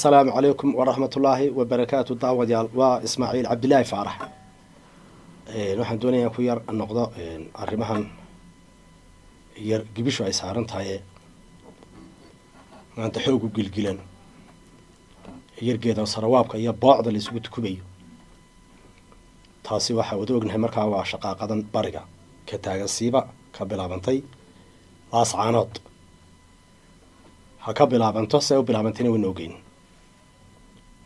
asalaamu calaykum waraxmatullaahi wabarakaatu daawadayaal waa ismaaciil cabdilaahi faarax. Waxaan doonayaa ku yar noqdo arrimahan yar gibishu ay saaran tahay maanta xoog u gilgilan yargeeda sarawaabka iyo boocda laisugu tukubayo. Taasi waxaa wada ognahay markaa waa shaqaaqadan bariga ka taagan siiba ka bilaabantay laas caanood. Ha ka bilaabanto se u bilaabantayna wayna ogeyn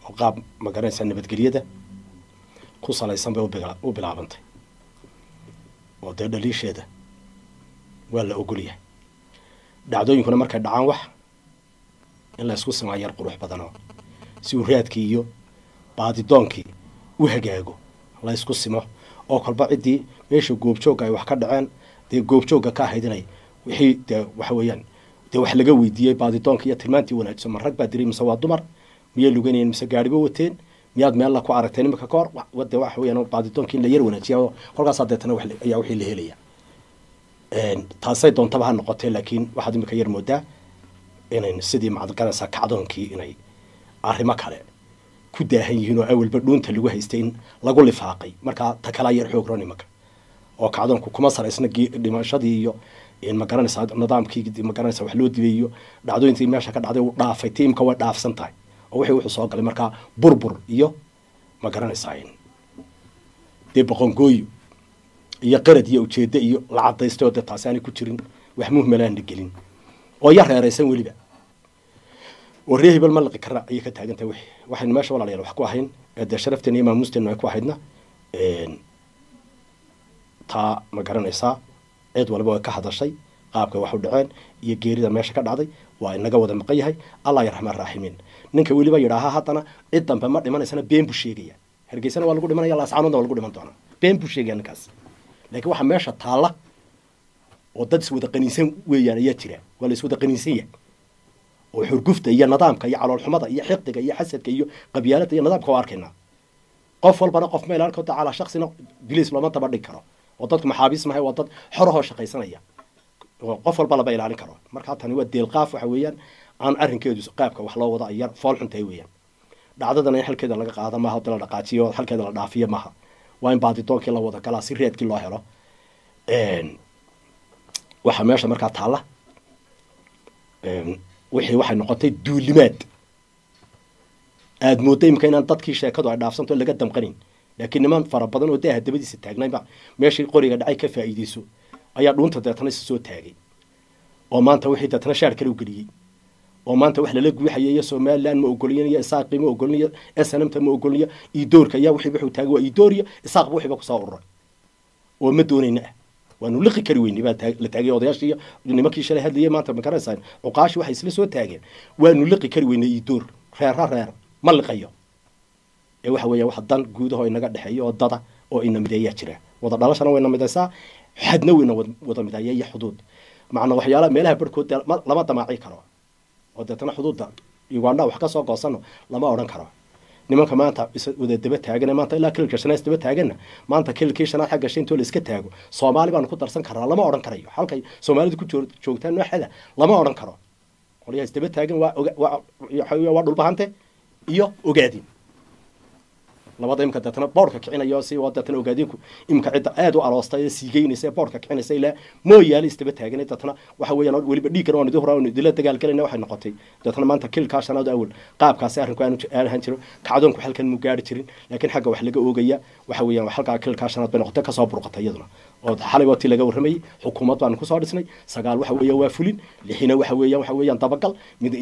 oo qaab ma garanaysaa nabadgelyada ku salaysan bay u bilaabantay. Oo dee dhaliisheeda? Waa la ogolyahay dhacdooyinkuna markay dhacaan wax in la isku simaa yar qurux badanoo si uu raadkii iyo baadidoonkii u hagaago la ysku simo oo kolba ciddii meesha goobjoogga ay wax ka dhaceen dee goobjoogga ka ahayd inay wixii dee waxa weeyaan dee wax laga weydiiyey baadidoonka iyo tilmaantii wanaagsan ma rag baa diray mise waa dumar miyay luganayeen mise gaadhiba wateen. Miyaad meella ku aragteen imika ka hor. Wade waxa weyaan baadidoonkii in la yar wanaajiya oo kolkaasaa deetana ayaa wixii la helaya taasay doontaba ha noqotee laakiin waxaad imika yar moodaa inayn sidii macadgaranaysaa kacdoonkii inay arrimo kale ku daahan yihiin oo awalba dhuunta lagu haystay in lagu lifaaqay. Markaa ta kalaa yar xoog ron oo kacdoonku kuma salaysna dhimashadii iyo ma garanaysaa nidaamkii magaranaysa wax loo dibay iyo dhacdooyintii meesha ka dhacday uu dhaafay tiimka way dhaafsan tahay oo wuxuu soo galay markaa burbur iyo ma garanaysaa dee boqongooyo iyo qarad iyo ujeeddo iyo la cadaystay oo dee taasi ku jirin wax muhmalaana gelin. Oo yar reeraysan weliba. Oo ree ma liqi kara ayay ka taagantahay. Wixii waxaynu meesha walaalayaal wax ku ahayn. Ee dee sharafteena iyo maamuusteenu ay ku ahaydna taa ma garanaysaa cid waliba way ka hadashay qaabkay wax u dhaceen iyo geerida meesha ka dhacday waa inaga wada maqan yahay. Allah yarxamaan raaximiin ninka weliba yidhaaha haddana cid dambe ma dhimanaysana been buu sheegaya hargeysana waa lagu dhimanaya laascaanoodna waa lagu dhiman doonaa. Been buu sheegaya ninkaas. Laakiin waxaa meesha taalla oo dad iswada qaniinsan weeyaan ayaa jira waa la iswada qaniinsan yahay. Oo xurgufta iyo nidaamka iyo caloolxumada iyo xiqdiga iyo xasadka iyo qabyaalada iyo nidaamka waa arkaynaa qof walbana qof ma ilaalin karto calaa shaksina biliis looma daba dhig karo. Oo dadku maxaabiis mahay waa dad xorahoo shaqaysanaya. Qof walba laba ilaalin karo. Markaa tani waa deelqaaf waxa weeyaan aan arrinkeedu qaabka wax loo wada ayar fool xuntahay weeyaan. Dhacdadana in halkeeda laga qaada maaha da la dhaqaajiyo halkeeda la dhaafiyo maaha. Waa in baadidoonkii la wada galaa si reedkii loo helo. Waxaa meesha markaa taalla. Wixii waxay noqotay duulimaad. Aada moodda imika inaan dadkii sheekadu ay dhaafsanto laga damqanin. Laakiin niman fara badan oo daaha dabadiisa taagnayba meeshii qoriga dhacay ka faa'iideyso ayaa dhuunta deetana isa taagay. Oo maanta wixii deetana shaar kale u geliyey oo maanta wax lala guuxaya iyo somalilan ma ogolinayo iyo isaaqi ma ogolinayo snmta ma ogolinayo idoorka ayaa wixii wuxuu taagay waa idooriyo isaaqba wixiiba ku soo ururay oo ma doonayna? Ah waanu liqi kari weynay baa la taagay odayaashii nimankii shalay hadlayay maanta ma garanaysaa cuqaashi waxay isla soo taageen. Waanu liqi kari weynay idoor reera reer ma liqayo. Ee waxa weeya wax dan guudaho inaga dhexeeya oo dada oo ina mideeyaa jira. Wada dhalashana wayna midaysaa xadna wayna wada mideeya iyo xuduud. Macna waxyaalaha meelaha barhkood lama damaaci karo oo deetana xuduudda uganda wax ka soo goosano lama odhan karo. Nimanka maanta wada daba taagana maanta ilaa kililka shanaad daba taagana maanta kililkii shanaad xagga shintoo la iska taago. Soomaali baanu ku darsan karnaa lama odhan karayo. Halkay soomaalidu ku joogtaan nooxada lama odhan karo. Qolyaha isdaba taagan waa waa dhulbahante iyo ogaadin labada imika deetana boorka kicinayo si deetana ogaadinku. Imika cidda aada u aroostay ee siigeynaysa ee boorka kicinaysa ilaa mooyaali isdaba taagan deetana waxa weeyaan weliba dhiigkan waan idi hura waan idila dagaalgalayna waxay noqotay. Deetana maanta kilkaa shanaad awal qaabkaasi arrinku aanu ahan jiro kacdoonku halkan mu gaari jirin. Laakiin xagga wax laga oogaya waxa weeyaan halkaa kilkaa shanaad bay noqotay ka soo burqatay iyaduna oo xalay laga warramayay xukuumad baanu ku soo dhisnay sagaal waxa weeyaan waa fulin lixina waxa weeyaan waxa weeyaan dabagal mid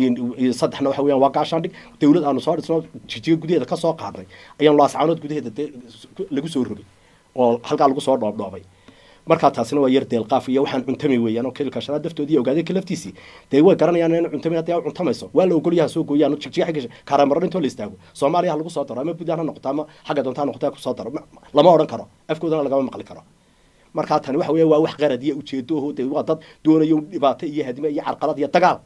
saddexna waxa weeyaan waa gaashaandhig dawlad aanu soo dhisno jijiga gudaheeda ka soo qaadnay ayaan laascaanood gudaheeda dee lagu soo rogay oo halkaa lagu soo dhoobdhoobay markaa taasina waa yar deelqaaf iyo waxaan cuntamay weeyaan oo kilka shanaad daftoodii ogaadeen ka laftiisii dee way garanayaan in cuntamay haddii aad cuntamayso waa la ogolyaha soo gooyaan jigjiga xagga kaaramarro intoo la istaago soomaaliya ha lagu soo daro ama buntland ha noqoto ama xagga doonta ha ku soo daro lama odhan karo afkoodana lagama maqli karo markaa tani waxa weya waa wax qarad iyo ujeedoho de waa dad doonayo dhibaato iyo hadime iyo carqalad iyo dagaal.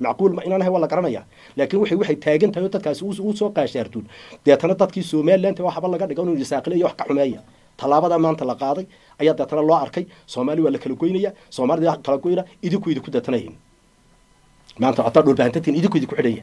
Macquul inaan ahay waa la garanaya. Laakiin waxay waxay taagan dadkaasi soo qaashaartuun. Deetana dadkii somaliland waxba laga dhigo inuu isaaqile iyo wax ka xumeeya. Tallaabada maanta la qaaday ayaa deetana loo arkay. Soomaali waa la kala goynaya. Soomaalida kala goyna idinku idinku deetanayin maanta hataa dhulbahantatiin idinku idinku xidhaya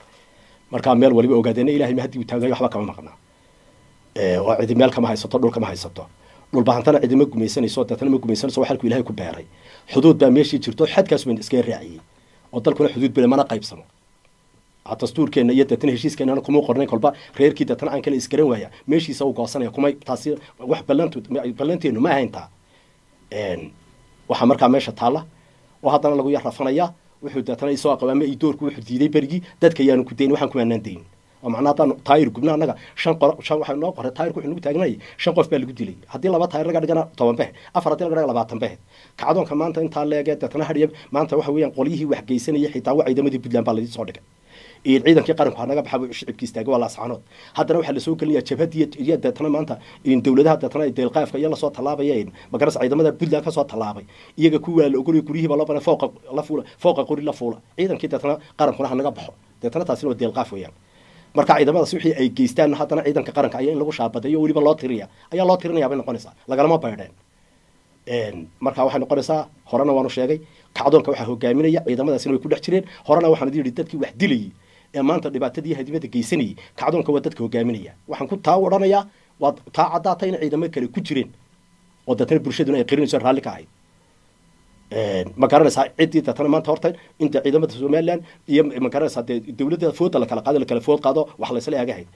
markaa meel waliba ogaadeena ilahay ma haddii uu taagayo waxba kama maqnaa. Oo cidi meel kama haysato dhul kama haysato. Dhulbahantana cidi ma gumaysanayso deetana ma gumaysanayso halkuu ilahay ku beeray. Xuduud baa meeshii jirto xadkaas ban iskaga raaciyey. Oo dalkuna xuduud bale mana qaybsamo dastuurkeena iyo deetana heshiiskeenana kuma qornay kolba reerkii deetana aan kale isgaran waaya. Meeshiisa uu goosanaya kuma taasi wax ballanteenu ma ahayntaa waxaa markaa meesha taalla. Oo haddana lagu yar rafanayaa wuxuu deetana isoo aqabaama i doorku wuxuu diiday berigii dadka ayaanu ku dayn waxaan kumaanaan dayn. Oo macnaa haddaan taayir gubna annaga shan qor shan waxaa noo qoray taayirku wuxuu nagu taagnayay shan qof baa lagu dilay. Haddii laba taayir laga dhigana toban behed afar haddii laga dhiga labaatan behed kacdoonka maanta intaa leegee deetana hadhiya maanta waxa weeyaan qolyihii wax geysanaya xitaa waa ciidamadii puntland baa ladii soo dhigay ciidankii qaranku hanaga baxa shicibki istaagay waa laascaanood haddana waxaa la soo gelinaya jabhadii iyo deetana maanta dowladaha deetana deelqaafka iyo la soo tallaabaya magaras ciidamada puntland ka soo tallaabay? Iyaga kuwaa la ogolay guryihiiba loo bana fooqa la fuula fooqa qori la fuula. Ciidankii deetana qarankuna hanaga baxo. Deetana taasina waa deelqaaf weeyaan. Marka ciidamadaas wixii ay geystaan haddana ciidanka qaranka ayaa in lagu shaabadeeyo weliba loo tiriya ayaa loo tirinaya bay noqonaysaa. Lagalama baydheen marka waxay noqonaysaa horena waanu sheegay kacdoonka waxaa hogaaminaya ciidamadaasina way ku dhex jireen. Horena waxaan idin yidhi dadkii wax dilayay ee maanta dhibaatadii hadimada geysanayay kacdoonka waa dadka hogaaminaya. Waxaan ku taa odhanayaa waa taa caddaata in ciidamo kale ku jireen oo deetana bulshaduna ay qirinayso raalli ka ahayd. Ma garanaysaa ciddii deetana maanta horta inta ciidamada somaliland iyo ma garanaysaa dee dowladda fooda la kala qaado la kala food qaado wax laysla eagahayd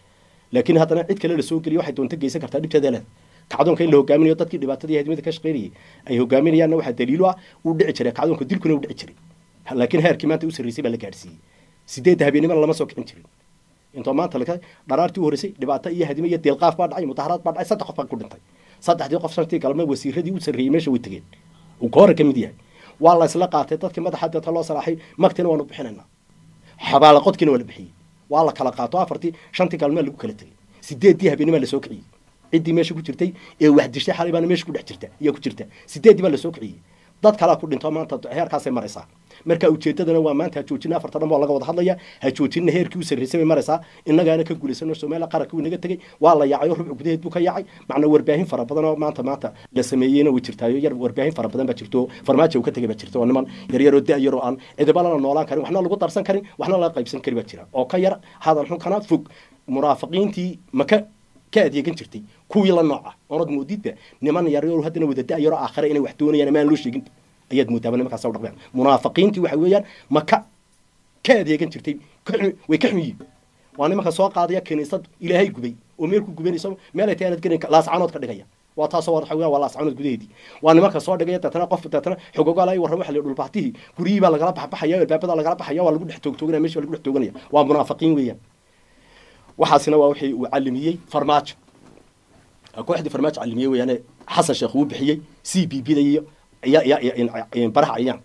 laakiin haddana cid kale la soo geliyo waxay doonta geysan kartaa dhibteeda kacdoonka in la hogaaminayo dadkii dhibaatadii hadimada ka shaqaynayay ay hogaaminayaanna waxaa daliilo ah uu dhici jiray kacdoonka dilkuna u dhici jiray. Laakiin heerkii maanta u baa la gaadhsiiyey sideedda habeenimana lama soo kicin jirin? Intoo maanta laga dharaartii u horreysay dhibaato iyo hadime iyo deelqaaf baa dhacay mudaharaad baa dhacay saddex qof baa ku dhintay. Saddexdii qof shantii galme wasiiradii u sarreeyey meesha way tegeen. Uu ka hore ka mid yahay. Waa la isla qaatay dadkii madaxa deeta loo salaaxay magtina waanu bixinaynaa xabaala qodkiina waa la bixiyey. Waa la kala qaato afartii shantii galmea lagu kala tegey. Sideeddii habeenimaa la soo kiciyey? Ciddii meesha ku jirtay ee wax xalay baana meesha ku dhex jirta iyo ku jirta. Sideeddii baa la soo kiciyey dad kalaa ku dhinto maanta heerkaasay maraysaa marka ujeedadana waa maanta ha joojina afarta dhan baa laga wada hadlaya. Ha joojina heerkii u sarreysay bay maraysaa. Innagaana ka guulaysano soomaaliya qaranka uu naga tegey waa la yaacay oo rubc gudaheed buu ka yaacay. Macnaa warbaahin fara badan oo maanta maanta la sameeyeyna way jirtaayo. Yar warbaahin fara badan baa jirto farmaajo uu ka tegay baa jirta oo niman yaryaroo da-yaroo aan cidibalana noolaan karin waxna lagu darsan karin waxna laga qaybsan kari baa jira. Oo ka yar hadal xun kana fog. Munaafiqiintii maka ka adeegan jirtay kuwii la nooca oonad moodidba niman yaryaro haddana wada da-yaroo aakhare inay wax doonayaan amaan loo sheegin ayaad moodaaba nimankaas u dhaqmayaan munaafiqiintii waxa weeyaan maka ka adeegan jirtay way ka xun waa nimanka soo qaadaya kiniisad ilaahay gubay oo meel ku gubanayso meel ay tahay laascaanood ka dhigaya waa taasoo weeyaan waa laascaanood gudaheedii waa nimanka soo dhigaya deetana qof deetana xogogaal ay waxa la dhulbahtihii guryihii baa lagala baxbaxaya albaabada lagala baxaya waa lagu dhex toogtooganaya meesha waa lagu dhex tooganaya waa munaafiqiin weeyaan waxaasina waa wixii uu calimiyey farmaajo. Kooxdii farmaajo calimiyey weeyaane xasan sheekh uu bixiyey c b b da iyo baraha cayaan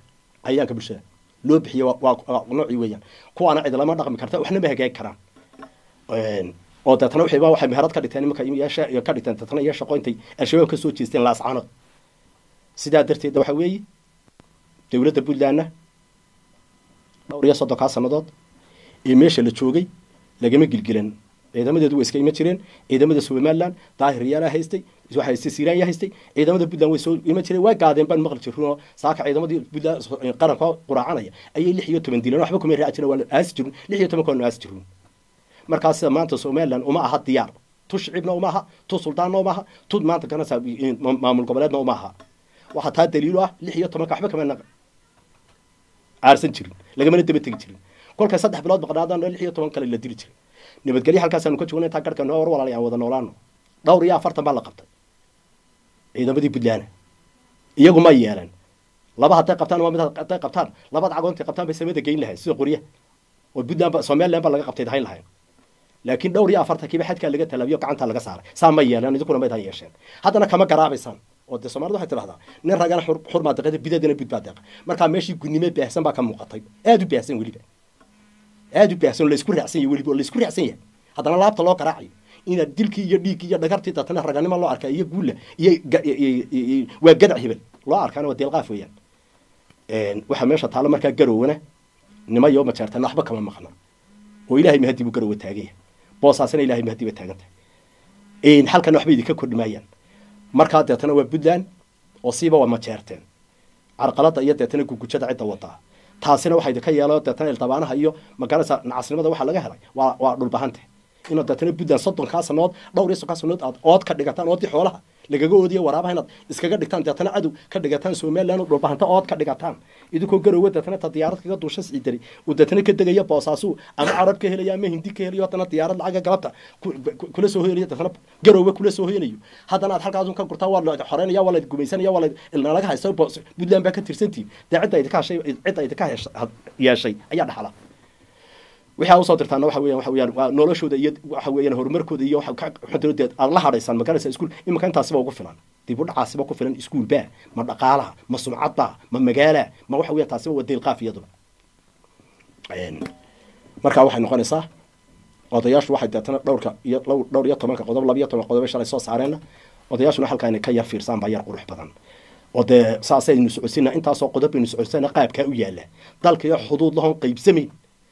cayaanka bulshada loo bixiye waa noocii weeyaan. Kuwaana cid lama dhaqmi karta waxna ma hagaagi karaan. Oo deetana wixiiba waxay meherad ka dhigteen yeesha ka dhigteen deetana iyo shaqo al-shabaab ka jeesteen laascaanood sidaa darteed waxa weeye dowladda puntlandna dhowr iyo soddonkaa sannadood ee meesha la joogay lagama gilgilan ciidamadeedu way iska iman jireen ciidamada somaliland daahir yaalla haystay waxa haystay siiraanya haystay ciidamada puntland way soo iman jireen way gaadeen baan maqli jirin saaka ciidamadii puntland qaranka quraacanaya ayay lix iyo toban dileen waxba kuma raaci jiren waa aasi jirin lix iyo toban koona aasi jirin markaas sida maanta somaliland uma aha diyaar tu uma aha. Tu suldaanna uma aha. Tu maanta ganasa maamul goboleedna uma aha. Waxaa taa daliilo ah. Lix iyo tobanka waxba kama aarsan jirin lagamana daba tegi jirin kolkay saddex bilood maqnaadaan lix iyo toban kale la dili jiray nabadgelyo halkaasaanu ka joogna intaa garhka noo war walaal aan wada noolaano dhowr iyo afartan baa la qabtay ciidamadii puntland iyagu ma yeelan laba hadday qabtaan waa mid hadday qabtaan labada cagoontay qabtaan bay samada geyn lahayn sida qoryaha oo puntland somaliland baa laga qabtay dahayn lahayn laakiin dhowr iyo afartankiiba xadkaa laga talaabiyo gacantaa laga saaray saa ma yeelan idinkuna maydaan yeesheen haddana kama garaabaysaan oo dee soomaalida waxay tidhahdaa nin ragana xurmaa deqada bidadana bud baa deeqa markaa meeshii gudnimo baahsan baa ka muuqatay aada u baahsan weliba aada u baahsan oo laysku raacsan yahay weliba oo raacsan yahay. Haddana laabta loo garaacayo inaad dilkii iyo dhiiggii iyo dhagartii deetana raganimo loo arkaa iyo guulla iyo waa gadac hebel loo arkaana waa deelqaaf weeyaan. Waxaa meesha taalo markaa garowana nima iyo majeertana waxba kama maqna. Oo ilahay mahadii buu garowa taaganya boosaasina ilahay mahadii bay taagan tahay. Halkana waxba idinka kordhi markaa deetana waa puntland oo siiba waa majeerteen carqalada iyo deetana gugujada cidda wadaa taasina waxaa idinka yeelo deetana iltabaanaha iyo magaranaysa nacasnimada waxaa laga helay. Waa dhulbahante inaad deetana puntland soddonkaa sanood dhowr iyo soddonkaa sanood aad ood ka dhigataan oodii xoolaha lagaga oodiyo waraabaha inaad iskaga dhigtaan deetana cadow ka dhigataan somaliland dhulbahanta ood ka dhigataan. Idinkoo garowe deetana ta diyaarad kaga duusha scidari uu deetana ka degaya boosaasu ama carab ka helayo ama hindi ka helayo haddana diyaarad lacaga galabta. Kula soo hoyanayo deetana garowe kula soo hoyanayo haddana aad halkaasun ka gurtaa waa la xoreynaya waa la gumaysanaya waa la ilnalaga haysta puntland baa ka tirsantihin. Dee cidda idinka yeeshay ayaa dhaxla waxaa u soo dirtaana waxa weyan waxa weyaan waa noloshooda iyo waxa weeyaan horumarkooda iyo xuntadeed aad la hadhaysaan magaranaysa iskuul iminka intaasiba ugu filan. Dib u dhacaasiba ku filan iskuul baa ma dhaqaalaha ma sumcadba ma magaala ma waxa weyan taasiba waa deelqaaf iyaduba markaa waxay noqonaysaa odayaashu waxay deetana dhowrka iyo dhowr iyo tobanka qodob laba iyo toban qodob shalay soo saareenna odayaashuna halkaa inay ka yar fiirsaan baa yar qurux badan. Oo saasaynu socodsina intaasoo qodob baynu socodsana qaabkaa u yaalla dalka iyo xuduud lahon qaybsamayn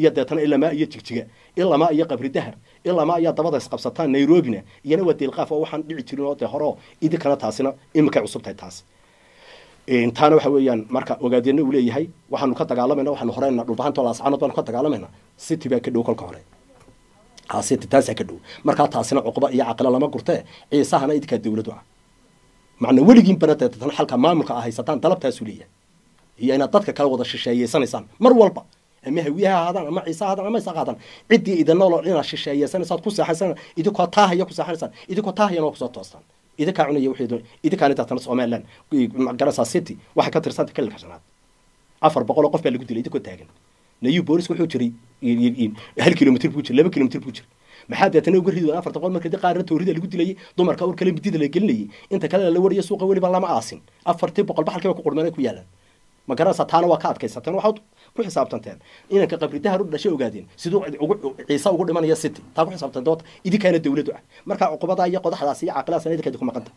iyo deetana ilamaa iyo jigjiga ilamaa iyo qabri dahar ilamaa ayaa dabada isqabsataan nairobina iyana waa deelqaaf oo waxaan dhici jirin oo dee horeo idinkana taasina iminkay cusub tahay taas. Taana waxa weeyaan marka ogaadeena uu leeyahay waxaanu ka dagaalamayna waxaanu horeyna dhulbahantoo laascaanood baanu ka dagaalamayna city baa ka dhow kolka hore. City taasaa ka dhow. Markaa taasina cuquba iyo caqilo lama gurtee ciisahana idinkaa dawladu ah. Macna weligiin bana deetana halka maamulka a haysataan dalabtaasuu leeyahay. Iyo inaad dadka kala wada shisheeyeysanaysaan mar walba ama hawiyaha ahaadaan ama ciise ahaadaan ama isa qaadaan ciddii idin noolo inaad shisheeyeysanaysaan ku seexaysaan idinkoo taahaya ku seexanaysaan idinkoo taahayana waa ku soo toostaan idinkaa cunaya wixii doon idinkaani deetana somaliland garanaysaa city waxay ka tirsanta kalilka shanaad. Afar boqol oo qof baa lagu dilay idinkoo taagan. Nayu booliska wuxuu jiray hal kilomitr buu jir laba kilomitr buu jir maxaa deetana uga ridi afarta boqol marka qaarna toorida lagu dilayay dumarka ur kale midida la gelinayay. Inta kale la wariyo suuqa weliba lama aasin. Afartii boqol baxalkiiba ku qurmeen ku yaalaan ma garanaysaa taana waa ka adkaysateen waxaad ku xisaabtanteen inanka qabridahar u dhashay ogaadeen siduu ciise ugu dhimanaya city taa ku xisaabtan doota idinkaana dawladu ah. Markaa cuqubadaa iyo qodaxdaas iyo caqilaasna idinka idinku maqanta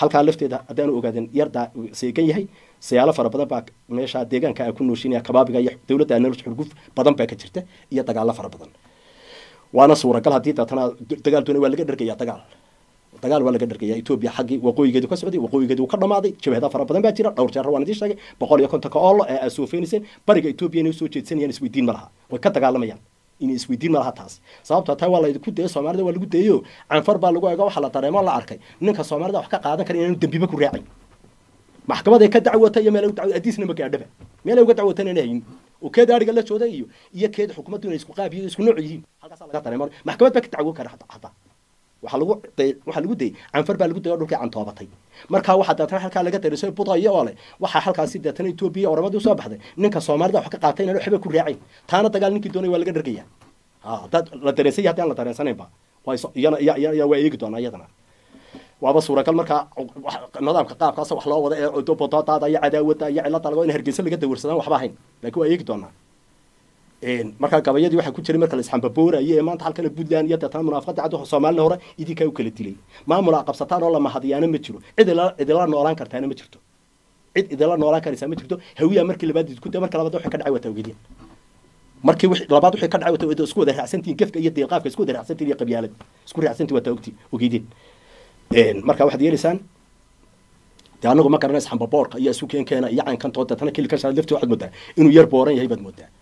halkaa lafteeda haddaanu ogaadeen yardaa seegan yahay sayaalo fara badan baa meesha deegaanka a ku nooshinaya kabaabiga iyo dawladda nolosha xurguf badan baa ka jirta iyo dagaalo fara badan. Waana suuragal haddii deetana dagaal doona waa laga dhergaya dagaal dagaal waa laga dhergaya etoobiya xaggii waqooyigeedu ka socday waqooyigeedu ka dhamaaday jabhada fara badan baa jira dhowr jeer waan idiin sheegay boqol iyo kontonka oolo ee aad soofeynayseen bariga etoobiya inay u soo jeedsanayaan isweydiin ma laha. Way ka dagaalamayaan inay isweydiin ma taas. Sababta taa waa laydinku dayo soomaalida waa lagu dayayo canfar baa lagu eego waxaa la dareemo la arkay. Ninka soomaalida wax ka qaadan kara inaanu dembiba ku raacay maxkamaday ka dacwata iyo meel adiisna ma gaadhaba. Meelay uga dacwatan inay hayin oo keed ariga la jooda iyo iyo keed xukuumaddu inay isku qaab isku nooc yihiin. Halkaasaa laga dareemo. Maxkamad baa ka dacwo kara hataa waxaa lagu dayay canfar baa lagu dayay dhulkii cantoobatay. Markaa waxaa deetana halkaa laga darisay budaya oo leh. Waxaa halkaasi deetana etoobiya oramadii u soo baxday. Ninka soomaalida wax ka qaatay inaan waxba ku raacayn taana dagaal ninkii doonay waa laga dhargaya hadaad la dareensay haddii aan la dareensanaynba iyana waa eegi doonaa iyadana. Waaba suuragal markaa nidaamka qaabkaas wax loo wada ee bododaada iyo cadaawada iyo cilada lago in hargeysa laga dawarsadaan waxba ahayn. Laakiin waa eegi doonaa markaa gabayadii waxaa ku jiray marka la isxambabooraya ee maanta halkana puntland iyo deetana munaafaqada cadda soomaalina hore idinkaa u kala dilay. Maamul aa qabsataan oo la mahadiyaana ma jiro. Cid idila noolaan kartaana ma jirto. Cid idila noolaan karaysaa ma jirto. Hawiya markii labaad da marka labaad waxay ka dhacay wataa ogediin markii labaad waxay ka dhacay wata isku wada raacsantihiin gefka iyo deelqaafka isku wada raacsantihiin iyo qabyaalad isku raacsantihiin wataa ogti ogeydeen marka waxaad yeelaysaan anagu ma garanaysa xambaboorka iyo isu keenkeena iyo caynkantood deetana kilika shanaad lafti waxaad moodaa inuu yar booran yahay baad moodaa oo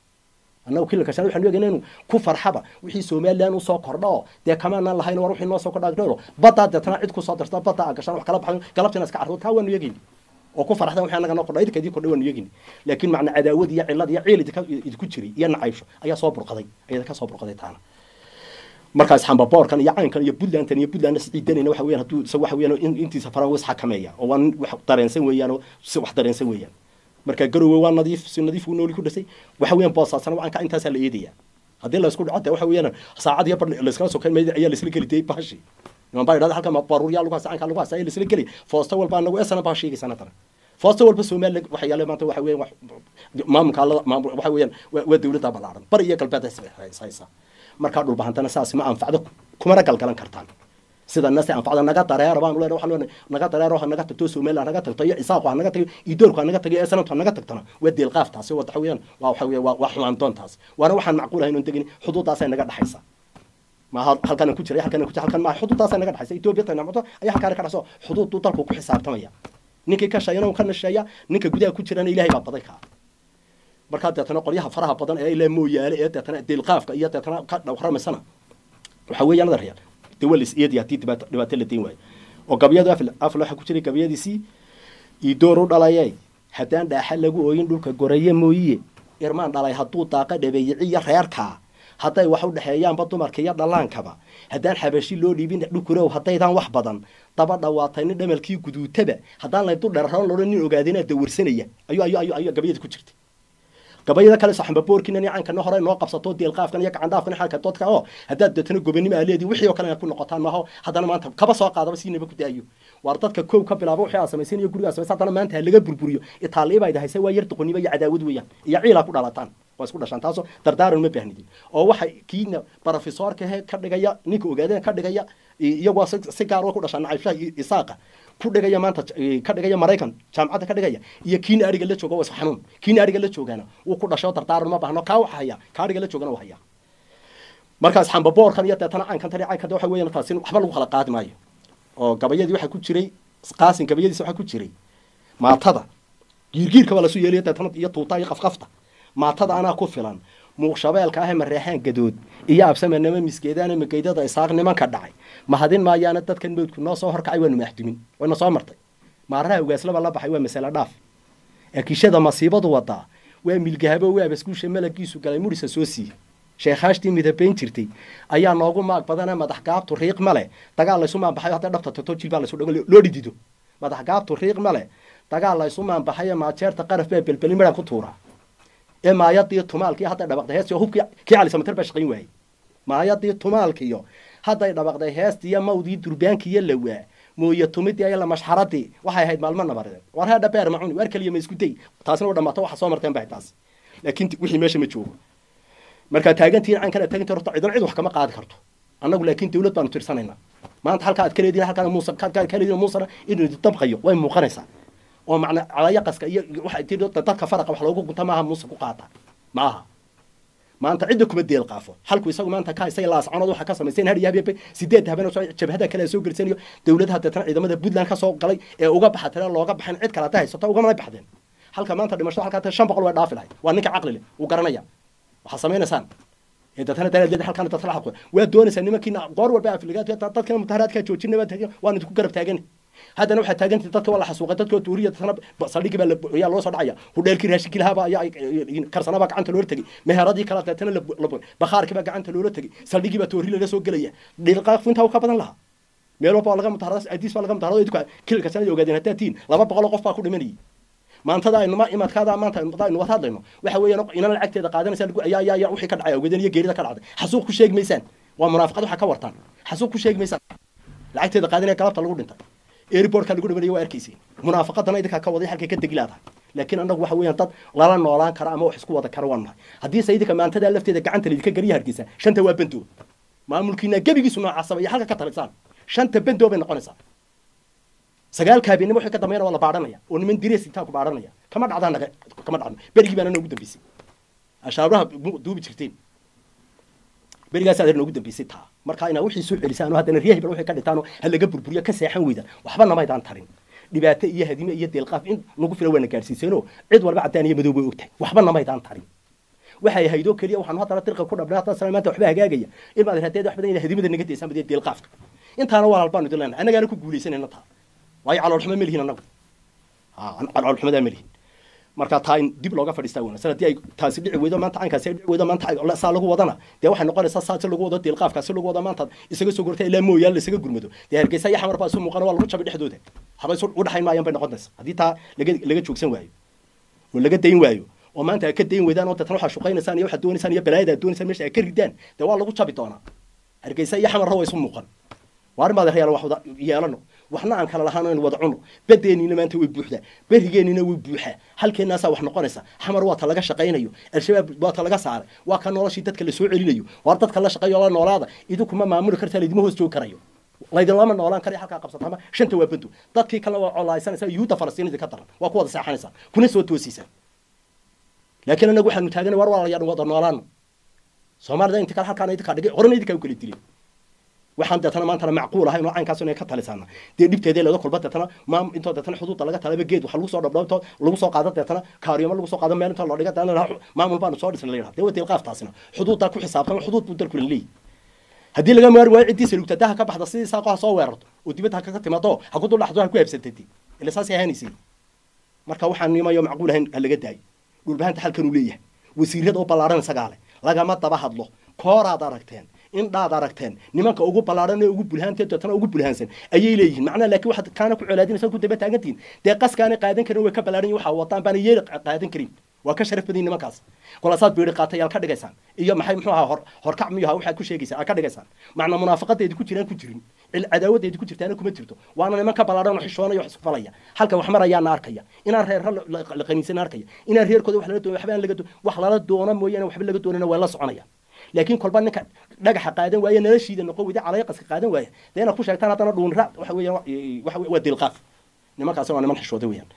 ku farxaba. Wixii somalilan u soo kordha dee kamaanaan lahayn war wixii noo soo kordha baddaa deetana cid ku soo darta badda aa gashaan kala baxan galabtina iska carro taa waanu eegayna oo ku farxdan wixii annaga noo kordha idinka idin kordha waanu eegayna laakiin macna cadaawad iyo cillad iyo idinka idinku jiray iyo nacaybsho ayaa soo burqaday ayaa ka soo burqaday taana. Markaas xambaboorkan iyo caynkan iyo puntlandtan iyo puntlandna siciidanayna waxa weeyaan hadduu isaga waxa intiisa faran was xakameeya oo waa nin wax dareensan weeyaan oo wax dareensan weeyaan marka garowe waa nadiif si nadiif uu nooli ku dhasay waxa weeyaan boosaasana wacanka intaasaa la eedaya haddii la isku dhaco de waxa weeyaan saacad iyo bar layskala sokeyn mayda ayaa laisla geli dayay bahashi niman baa idhahda halkan baruuryaa lagu hasa caynkaa lagu hasa ayaa laisla geli foosta walba anagu esana baa sheegaysana tana foosta walba somaliland waxa yaale maanta waxa weeyaan maamulka maamul waxa weeyaan waa dawladda ballaaran bari iyo galbeed haysa markaa dhulbahantana saas ma anfacdo kumana galgalan kartaan sida nase anfacda naga dareero baan leenahay waxaan naga dareero ha naga tagto Soomaaliland naga tagto iyo Isaaq ha naga tago iyo doorku ha naga tago ee sanadku ha naga tagtana. Waa deel taasi waa taxawiyaan waa waxa weeye waa xumaan doontaas waana waxaan macquul ahayn in tagin xuduudaas naga dhaxaysa. Ma halkan ku jiray halkan ku jiray halkan ma xuduudaas naga dhaxaysa. Ethiopia tan nacmato ayaa halkaan ka dhaxso xuduud dalku ku xisaabtamaya. Ninkii ka shayana uu ka nasheeya ninka gudaha ku jirana ilaahay baa baday ka markaa deetana qolyaha faraha badan ee ilaa mooyaale ee deetana deelqaafka iyo deetana ka dhawramaysana waxa weeyaan adaryaal dee waa lis iyadii u dhalayay. Haddaan dhaaxa lagu ooyin dhulka goraye mooyiye irmaan dhalay hadduu daaqa dhabeeyiciyo reerkaa hadday wax u dhexeeyaanba dumarka iyo dhallaankaba. Haddaan xabashi loo dhiibin dhukurow haddaydaan wax badan. Daba dhawaatay nin dhamalkii guduutaba haddaan laydu dherran loodhan nin ogaadinaa dawarsanaya ayuu gabyada ku jirtay gabayada kale saxamba boorkiina cankana hore noo qabsato deelqaafkan iyo gacandhaafkan xalka dadka oo haddaad deetana gobonimo aa leedii wixii oo kale ku noqotaan maaho haddana maanta kaba soo qaadaba siinaba ku daayo waar dadka kow ka bilaabo wixii aa samaysan iyo gurigaa samaysan haddana maanta ha laga burburiyo itaaliiba ay dahaysa waa yar doqonnimo iyo cadaawad weeyaan iyo ciilaa ku dhalataan waa isku dhashaan taasoo dardaaran ma baahnidin oo waxa kiina barofesoorka he ka dhigaya ninka ogaadeen ka dhigaya iyagoo si gaar ku dhashaan nacaybshaha isaaqa ku dhigaya maanta ka dhigaya maraykan jaamacadda ka dhigaya iyo kiina ariga la jooga waa xanuun kiina ariga la joogana wuu ku dhasho dardaaran ma baahno kaa waxa haya ka ariga la joogana waa haya. Markaas xambaboorkan iyo deetana caynkan tani caynkan waxa weeyaan taasi waxba lagu kala qaadi maayo. Oo gabayadii waxaa ku jiray qaasin gabayadiisa waxaa ku jiray maatada giirgiirka baa lasu yeelaya deetana iyo tuutaa iyo qafqafta. Maatada anaa ku filan muuqshabeelka ah mareexaan gadood iyo absamanama misgeedaana mageydada isaaq nimanka dhacay mahadin maayaana dadkan mawdku noo soo horkacay waanu maxdumin wayna soo martay. Maaraha ugaaslaba la baxay waa masale dhaaf. Akishada masiibadu wadaa waa milgahabo waa baskuusha malagiisu galay murisa soo siiye sheekhaashtii midabayn jirtay ayaa noogu maag badana madax gaabtu riiq male dagaal laysu maanbaxayo hadday dhabta tagto jilbaa laysu dhago loo dhidido madax gaabtu riiq male dagaal laysu maanbaxayo maajeerta qaraf baa belbelin midhan ku tuuraa ee maayadii tumaalkii hadday dhabaqday heestiyo hubkii kii calisamater baa shaqayn waayey. Maayadii tumaalkiyo hadday dhabaqday heestiyo mawdii durbaankiiyo lawaa mooye tumidii iyo lamashxaradii waxay ahayd maalmo nabareed war heedha beer macuni waar keliya ma isku day. Taasina waa dhamaato waxa soo marteen bahay taas. Laakiin wixii meesha ma joogo. Markaa taagantiin cankana taagantii horta cidan cid wax kama qaadi karto. Annagu laakiin dawlad baanu tirsanaynaa. Maanta halkaa aad ka leediin halkaan muusa ka leediin muusana inuu dabqayo way muuqanaysaa. Oo macna calayaqaska iyo waxa dadka faraqa wax loogu gunta maaha muuse ku qaata. Maaha maanta cidda kuma deel qaafo halku isagu maanta ka haysay laascanood waxa ka samayseen har iyo habeenba sideed habeen oo jabhada kale soo gelsanayo dawladaha deetana ciidamada puntland ka soo galay ee uga baxa tira looga baxin cid kale ta haysato ugamana baxdeen halka maanta dhimasho halkaa shan boqol waa dhaafi lahay waa ninka caqli leh uu garanaya waxaa samaynaysaan ee dadkana daladeed halkan dadka la xaqo waa doonaysaa nimankiina goor walba afligaad dadkana mutaharaadka joojinay waan idinku garab taagan haddana waxaa taagantay dadka waa la xasuuqay dadka tuuriya dadkana saldhigii baa ayaa loo soo dhacaya. Hudheelkii raashinkii karsanabaa gacanta loola tegey. Meheradii kala deetana bakhaarkii baa gacanta loola tegey. Saldhigii baa toori laga soo gelaya. Dhilqaaq intaa ka badan lahaa. Meel walba laga mutaharada adiis baa laga mutaharada kililka sanad ogaadeen haddaa tiin laba boqol oo qof baa ku dhimanayay. Maantada aynu ma imaadkaada maanta aynu war hadlayno waxa weeyaan inana lacagteeda qaadanaysa ayaa ayaa ayaa wixii ka dhacay ogaadeen iyo geerida ka dhacday. Xasuuq ku sheegi waa munaafaqad waxa ka wartaan. Xasuuq ku sheegi lacagteeda qaadanaya galabta lagu dhintay airportka lagu dhamanaya waa arkayseen munaafaqadana idinkaa ka waday halkay ka degi laadahay laakiin annagu waxa weeyaan dad lala noolaan kara ama wax isku wada kara waan nahay haddii se idinka maantadaa lafteeda gacanta laydinka geliya hargeysa shanta waa bentoo maamulkiina gebigiisu noocaasaba iyo halka ka talisaan shanta bentoo bay noqonaysaa. Sagaalka habeenimo wixii ka dambeeyana waa la baadhanaya oo niman direes intaa ku baadhanaya kama dhacdaa naga kama dhacno. Berigii baana noogu dambeysay. Ashaabaha duubi jirteen berigaas adeer noogu dambeysay taa marka inaa wixii soo celisaan oo haddana riya hebel waxay ka dhigtaan ha laga burburiyo ka seexan weyda waxba namaydaan tarin dhibaato iyo hadime iyo deelqaaf in nagu fila waana gaadhsiiseenoo cid walba caddaan iyo madow bay ogtahay waxba namaydaan tarin waxay ahayd oo keliya waxaanu haddana dirqa ku dhabnay haddana sana maanta waxba hagaagaya ilmaad hadeed wax badan ina hadimada naga daysaan badee deelqaafka intaana waa halbaanu idin leenahay annagaana ku guulaysanayna taa waayo caloolxumo ma lihin annagu caloolxumadaa ma lihin marka taa in dib looga fadhiistaa wanaagsan. Haddii ay taasi dhici weydo maanta caynkaasi ay dhici weydo maanta saa lagu wadana. Dee waxay noqonaysaa saa si lagu wado deelqaafkaasi lagu wado maanta isaga soo gorta ilaa mooyaal laisaga gurmado. Dee hargeysa iyo xamar baa muuqana waa lagu jabay dhexdooda. Haba isu udhaxayn maayaan bay noqonaysa haddii taa laga laga joogsan waayo oo laga dayn waayo oo maanta ay ka dayn weydaan oo deetana waxaa shuqaynaysaan iyo waxaad doonaysaan iyo balaayada aad doonaysaan meesha ay ka ridaan dee waa lagu jabi doonaa. Hargeysa iyo xamarra waa isu muuqan. Waa arrin reyaal wax yeelano waxna aan kala lahaan aynu wada cuno badeeniina maanta way buuxdaa berigeeniina way buuxaa halkeennaasaa wax noqonaysa xamar waa ta laga shaqaynayo al-shabaab waa ta laga saaray waa ka noloshii dadka la soo celinayo waar dadka la shaqeeyo la noolaada idinkuma maamuli kartaa laydima hoos joogi karayo laydinlama noolaan karayo halkaa qabsatama shanta waa bando dadkii kalena waa colaaysanaysaan yuhuudda falastiinida ka daran waa ku wada seexanaysaan kuna soo toosiysaan laakiin anagu waxaanu taagana war walaalayaa wada noolaano soomaalida inta kale halkaan idinkaa dhigay horena idinkaa u kala dilay waxaan deetana maantana macquul ahayn oo caynkaas inay ka talisaana. Dee dhibteedee leeda kolba deetana maam intoo deetana xuduudda laga talaba geed waxa lagu soo dhabdhabo intoo lagu soo qaado deetana kaariyoma lagu soo qaado meel intoo loo dhiga maamul baanu soo dhisnay la yidhaha dee deelqaaftaasina xuduuddaa ku xisaabtan xuduud buu dalku leeyahy haddii laga maari waayo ciddii salugta daha ka baxda sidii saaqo ha soo weerarto oo dibadda ha kaga timaado ha ku duldhaxdo ha ku habsatati ila saasay ahaanaysay marka waxaan nimayo macquul ahayn ha laga daayo. Dhulbahanta halkan uu leeyahay. Wasiirada u ballaaran isagaa leh. Lagama daba hadlo. Kooraad aragteen إن دار أركتين نمك أقول بلارني أقول بلهان تي تتنا أقول بلهان سن. أي ليه معنى لكن واحد كان كل علاجين سان كنت بيت عنتين تقص كان قاعدين كانوا وكب بلارني وحوطان بني يرق قاعدين كريم. وكشرف بدين نمك أص قل صاد بيرق قاتي يا كذا جسان إياه محي محوها هر هر كعم يها وحد كل شيء جسان كذا جسان معنى منافقة تيجي كتيرين كتيرين العداوة تيجي كتيرين كم تيرتو وأنا نمك بلارني وحشوانا يحس فلايا هل كوا حمر يا نار كيا إن الرهير هل لقنيس نار كيا إن الرهير كده وحلاته وحبان لقته وحلالات دوانا مويانا وحبان لقته ولا صعنايا laakiin kolba ninka dhagaxa qaadan waaya noloshiida noqon weyda calayqaska qaadan waaya dee inaad ku sheegtaan haddana dhuunra waxa weeyaan waa dilqaaf nimankaasi waa niman xishooda weeyaan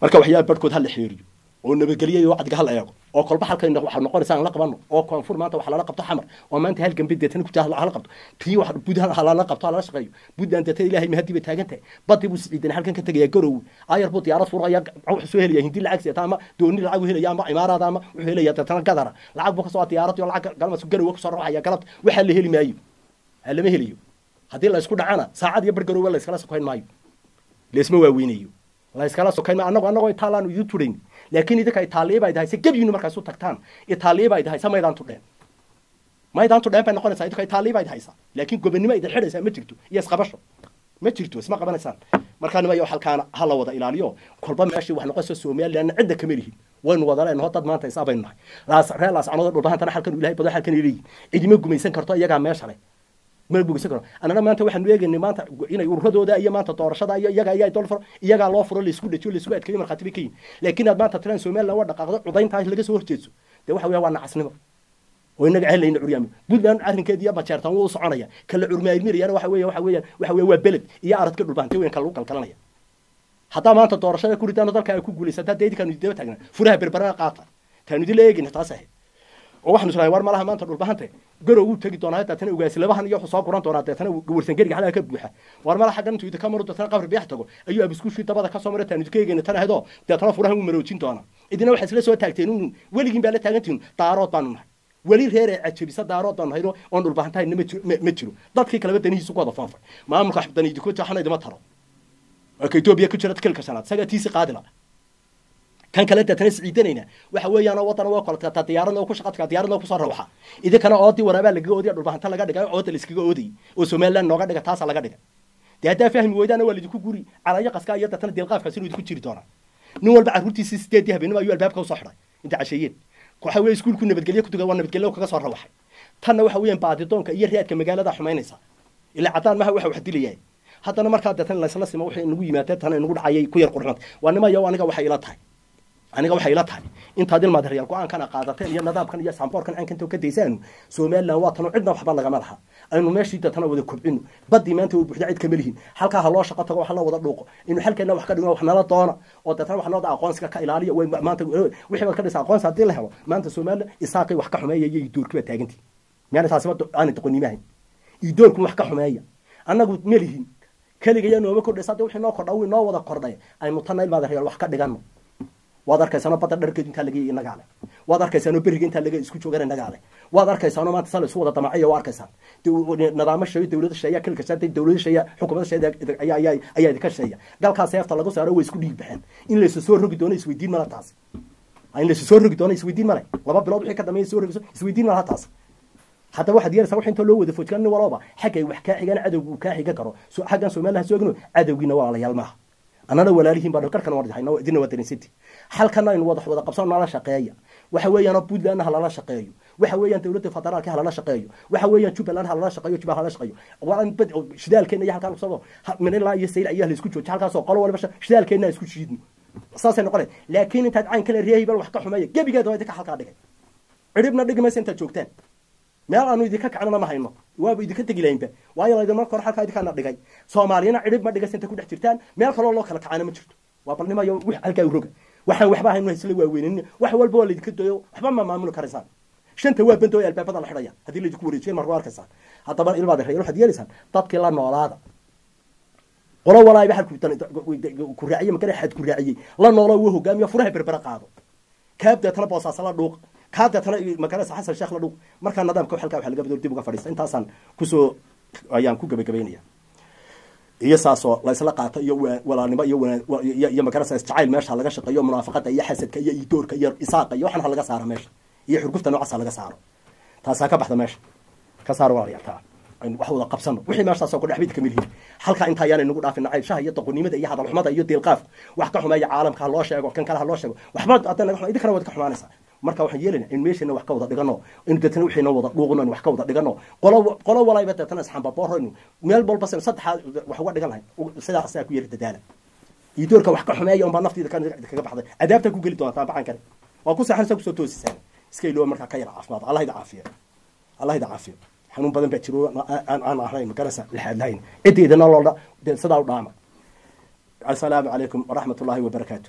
marka waxyaaba barhkood ha la xeeriyo oo nabadgelyo iyo wacdiga hal eego oo kolba halkan waxa noqonaysa aan la qabano oo koonfur maanta wax lala qabto xamar. Oo maanta hal gambe deetana ku taa hala qabto. Tii wax bud lala qabto lala shaqeeyo. Buntland deetana ilaahay mahadii bay taagan tahay. Badii buu siciidan halkan ka tegaya garow. Ayar buu diyaarad furaya wuxuu soo helaya hindi lacag seeta ama dooni lacag uu helaya ama imaaraad ama wuxuu helaya deetana gadara. Lacag buu ka soo diyaarad iyo lacag galmas garow ka soo raacaya galabta. Waxa la heli maayo. Lama helayo haddii la dhacana saacad iyo bar garow la iskala sokayn maayo. Leesma waaweynayo la sokayn maayo. Annagu annagoo itaalaan idiin turayn laakiin idinka itaaliya baa idahaysa gebyinu markaas u tagtaan itaaliya baa idahaysa maydaan tudheen maydaan tudheen bay noqonaysaa idinka itaaliya baa idahaysa laakiin gobonnimo idin xidhaysaa ma jirto iyo isqabasho ma jirto isma qabanaysaan markaa nimayo halkaana ha la wada ilaaliyo kolba meeshii wax noqonaysa somalilandna cidda kama lihin waynu wada leenaho dad maanta isaabaynu nahay laas reer laascanood dhulbahantana halkan ilahay bado halkan leeyihin cidima gumaysan karto iyagaa meesha leh ma bogeysan karo annana maanta waxaanu eegaynay maanta inay ururadooda iyo maanta doorashada iyo iyaga ayaa furo iyagaa loo furo la isku dhajiyo la isku adkeeyo markhaati bay ka yihiin laakiin aad maanta tiran somaliland waa dhaqaaqdo cudayntaa laga soo horjeedso dee waxa weya waa nacasnimo oo inaga celayna curyaami puntland arrinkeedi iyo bajeertan wuu soconaya. Kala curmaaymirayana waxa weya waxa weeyaan waxa weya waa beled. Iyo aradka dhulbaantay weyn ka lagu kalkalanaya haddaa maanta doorashada ku ridaano dalka ay ku guulaysataa dee idinkaanu daba taagnaa furaha berberana qaata taanu la eegayna taas ahayd oo waxaanu islahay war malaha maanta dhulbahante garow wuu tegi doonaa deetana ugaasi labahan iyo wuxuu soo guran doonaa deetana warsan geriga xalaga ka buuxa. War malaha xaggan intuu idinka maro deetana qabri biyax tago. Ayuu abiskuushii dabada ka soo mara taanu idinka eegayna tan ahaydoo deetana furahan wuu maroojin doonaa. Idina waxaa isla soo taagteen un weligiin baa la taagantihin daarood baanu nahay. Weli reer ee cajabisa daarood baanu nahaynoo oon dhulbahantahayna ma jiro. Dadkii kaleba danihiisu ku wada faafay maamulka xubdan idinku jaxana idima taro. Waa ka etoobiya ku jira kilka shanaad isagaa tiisi qaadila kan kale deetana siciidanayna waxa weeyaan wadana waa kala tataa diyaaradna ku shaqadka diyaaradna ku soo rawxa idinkana oodii waraabaa lagaga oodiya dhulbahanta laga dhigay ooda laiskaga oodayay oo somaliland nooga dhiga taasa laga dhiga. Dee haddaa fahmi weydaana waa laidinku guri calaayo qaska iyo deetana deelqaafkaas inuu idinku jiri doonaa. Nin walba carruurtiisii sideedii habeenimo ayuu albaabka u soo xidhay. Inta casheeyeen waxa weeye iskuulku nabadgelyo ku tuga waa nabadgelyo kaga soo rawaxay. Tanna waxa weeyaan baadidoonka iyo raadka magaalada xumaynaysa. Ilaa cadaan maha waxa wax dilayahay. Haddana markaa deetana laysla simo waxay nagu yimaadeen tana inagu dhacayay ku yar qurxmad waa nimayo aniga waxay ila tahay aniga waxay ila tahay intaad ilmaad reyaal go'aankana qaadateen iyo nidaamkan iyo samboorkan aankanta ka daysaanu somaliland waa tano cidna waxba lagama laha. Aynu meeshii deetana wada kobcino badii maanta buuxda cid kama lihin halkaa ha shaqo tago wax la wada dhuuqo. Inu xalkeena wax ka dhigno wax nala doona oo deetana wax nooda aqoonsiga ka ilaaliya way maanta wixii baad ka dhisa aqoonsi haddii la helo maanta somaliland isaaqii wax ka xumeeya iyo duurki baa taagantii miyaana taasiba aanay doqonimahayn iidoonku wax ka xumeeya. Annagu melihin keligaya nooma kordhaysa hadda wixii noo kordha wii noo wada kordhay. Aynu tanna ilmaada reyaal wax ka dhigano waad arkaysaano badda dharkeedu intaa laga inagaa leh waad arkaysaano beriga intaa laga isku joogan inagaa waad arkaysaano maanta sala isu wada damacaya waa arkaysaan. Nidaamo sheeyo dawlada sheeya ayaa ayaa ayaa idinka sheeya galkaa seefta lagu saaro way isku dhiig baxeen in laysu soo rogi doono isweydiin mala taas. In laysu soo rogi doono isweydiin male. Laba bilood wixii ka dambeeya soo rogiso isweydiin malaha taas. Haddaba waxaad yeelaysaa wax intoo loo wada foojkan nin walooba. Xaggay wax kaa xigaan cadowgu uu kaa xiga karo. Xaggan somaliland ha soogno cadowgiina walaalayaal maaha annana walaalihiin baa karkan waan idina waa darinsiti halkana aynu wada wada qabsano nala shaqeeya. Waxa weeyaan puntlandna ha lala shaqeeyo waxa weeyaan dawladda federaalka ha lala shaqeeyo waxa weeyaan jubbaland ha lala shaqeeyo jubbaland ha shaqeeyo shidaalkeena iyo halkaan min ilaa iyo sayl ayaa la isku halkaasoo qolo waliba shidaalkeena isku jiidno saasay noqonay. Laakiin intaad cayn kale reehay bal wax ka xumeeya. Gebigeeda waa idinka halkaa dhigay. Cidhibna dhigi maysa intaad joogtaan meel aanu idinka kacnana ma hayno. Waaba idinka tegi lahaynba. Waayo laydin hore halkaa idinkaana dhigay. Soomaaliyana cidhib ma dhigas inta ku dhex jirtaan. Meel kaloo loo kala kacana ma jirto. Waa balnimayo wix halkaa roga. Waxaan waxba hayno isla waaweynin. Wax walba waa laydinka dooyo. Waxba ma maamuli karaysaan. Shanta waa bantooy albaabada la xidhaya. Haddii laydinku wareejiyen marka arkaysaan haddaba ilmaad reer waxaad yeelaysaan dadkii la noolaada. Qolo walaayba halku ku raaciyey makana xad ku raaciyey. La noolo wuu hogaamiyo furaha berbera qaado. Kaab boosaasa la dhuuq kaa deetana magarasa xasan sheekh la dhuuq markaa nidaamka halkaa waxa laga bedelo dib uga fadhiista. Intaasaan ku soo ayaan ku gabagabaynaya iyo saasoo la isla qaato iyo walaalnimo iyo iyo magarasa jacayl meesha laga shaqeeyo munaafaqada iyo xasadka iyo idoorka iyo isaaqa iyo waxan ha laga saaro meesha. Iyo xurgufta noocaas ha laga saaro. Taasaa ka baxda meesha. Ka saaro walaalayaal taa. Wax wada qabsano. Wixii meeshaasoo ku dhexbid ka mid yihiin. Halkaa intaa ayaanay nagu dhaafin nacaybshaha iyo doqonnimada iyo hadalxumada iyo deelqaafka wax ka xumeeya caalamka ha loo sheego kan kale ha loo sheego. Waxba hadda naga xuma idinkana waad ka xumaanaysaa marka waxaan yeelayna in meeshana wax ka wada dhigano in deetana wixiina wada dhuuqno in wax ka wada dhigano qolo qolo deetana isxambabooraynu meel walba saddexaa wax uga dhigan lahayn sidaa ku yari dadaala. Iyo doorka wax ka xumeeya unbaa naftiida kaga baxday. Cadaabtaa ku geli doontaa baxan kale. Waa ku seexanaysaa ku soo toosisaan. Iska ilooba markaa ka yara caafimaad. Allah caafiya. Allah caafiya. Xanuun badan baa jiro. Aan ahayn magarasa lixaad lahayn ciddeedana loo sidaa u dhaama. Asalaamu calaykum waraxmat ullaahi wabarakaatu